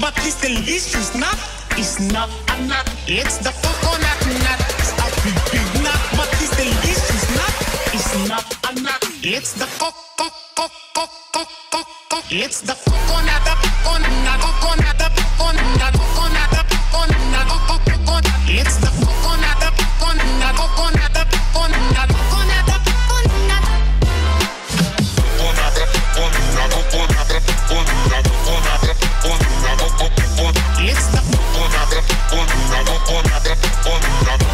But it's the least is not, it's. It's the coconut nut. It's a big, nut. But it's the least is not, it's. It's the coconut, coconut. Und, Ohren, und, Ohren, Ohren.